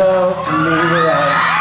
up to me like